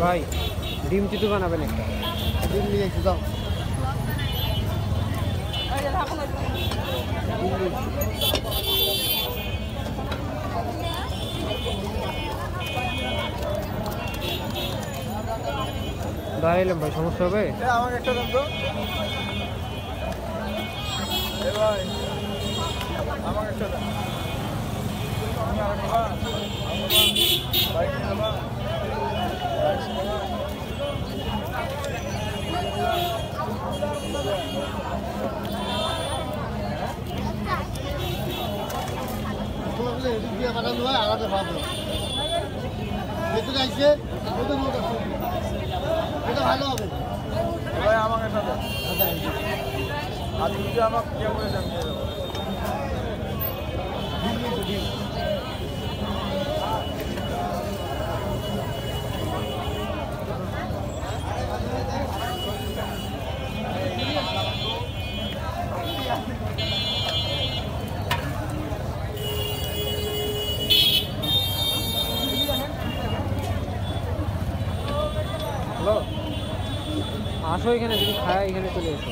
ভাই ডিম চিতু বানাবেন একটা। ডিম নিয়ে একটু দাও দাঁড়াইলাম ভাই সমস্যা হবে? আমাকে একটা দাম তো এ ভাই আমাকে একটা দাম। আমি আর খাবা ভাই খাবা ভালো হবে আমাকে একটা দাও আর যদি আমাকে হ্যালো? আসো এখানে যদি খায়, এখানে চলে এসো।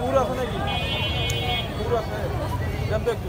গুড় আছে নাকি? গুড় আছে। দেন তো একটু।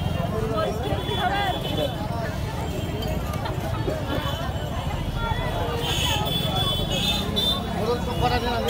দেন আরও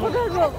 Obrigado.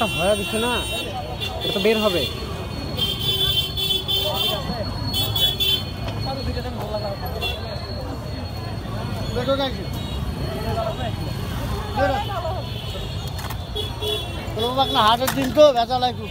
না ভয়া কিছু না এটা বের হবে। হাটের দিন তো বেচা লাগবে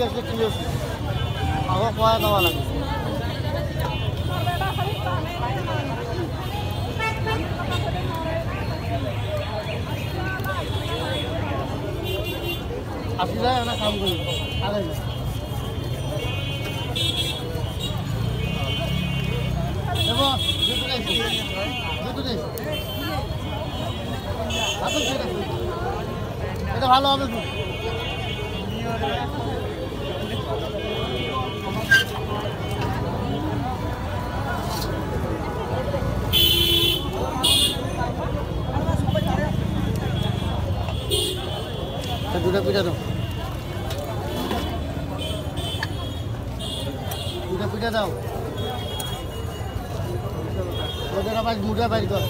আসানটা নিয়ে আসলে কি আছে আমার পয়া দেওয়া লাগে আসি যায় একটা কাম করি আগে না দেবো দুটো দেখছি দুটো দেখছি আসুন ঠিক আছে এটা ভালো হবে পিঠা দাও দুটো পিঠা দাও। ওদের আবার মুড়া বাইর কর।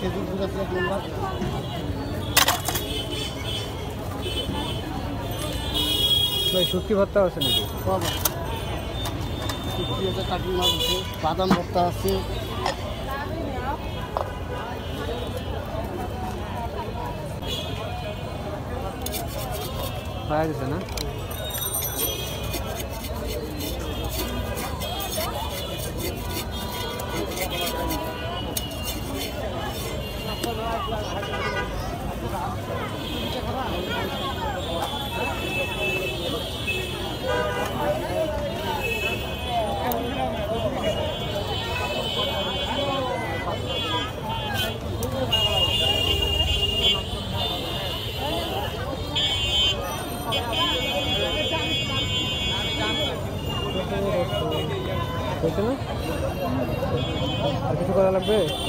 খেজুর আছে এক নম্বর। ভাই শুটকি ভর্তা আছে নাকি? বাদাম ভর্তা আছে। vários, né? 不。